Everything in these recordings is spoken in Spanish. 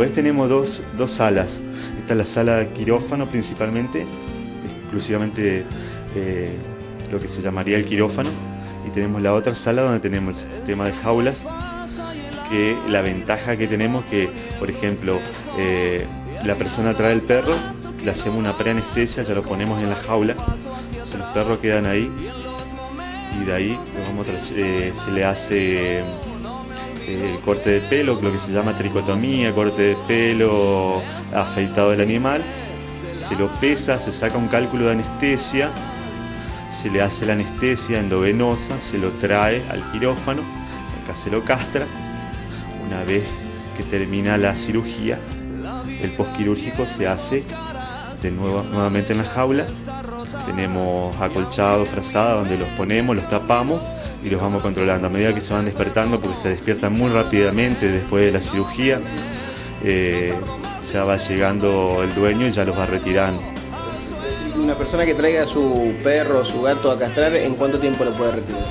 ves tenemos dos, dos salas. Esta es la sala quirófano principalmente, exclusivamente eh, lo que se llamaría el quirófano. Y tenemos la otra sala donde tenemos el sistema de jaulas, que la ventaja que tenemos que, por ejemplo, eh, la persona trae el perro, le hacemos una preanestesia, ya lo ponemos en la jaula, los perros quedan ahí y de ahí eh, se le hace el corte de pelo, lo que se llama tricotomía, corte de pelo afeitado del animal, se lo pesa, se saca un cálculo de anestesia, se le hace la anestesia endovenosa, se lo trae al quirófano, acá se lo castra, una vez que termina la cirugía, el postquirúrgico se hace de nuevo nuevamente en la jaula, tenemos acolchado, frazada, donde los ponemos, los tapamos y los vamos controlando. A medida que se van despertando, porque se despiertan muy rápidamente después de la cirugía, eh, ya va llegando el dueño y ya los va retirando. Una persona que traiga a su perro o su gato a castrar, ¿en cuánto tiempo lo puede retirar?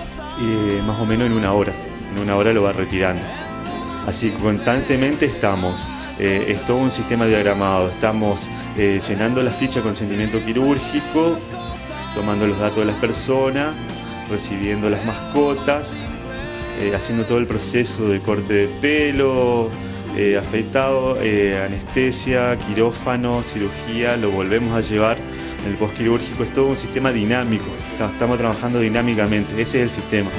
más o menos en una hora. En una hora lo va retirando. Así que constantemente estamos, eh, es todo un sistema diagramado, estamos eh, llenando la ficha de consentimiento quirúrgico, tomando los datos de las personas, recibiendo las mascotas, eh, haciendo todo el proceso de corte de pelo, eh, afeitado, eh, anestesia, quirófano, cirugía, lo volvemos a llevar el postquirúrgico. Es todo un sistema dinámico, estamos trabajando dinámicamente, ese es el sistema.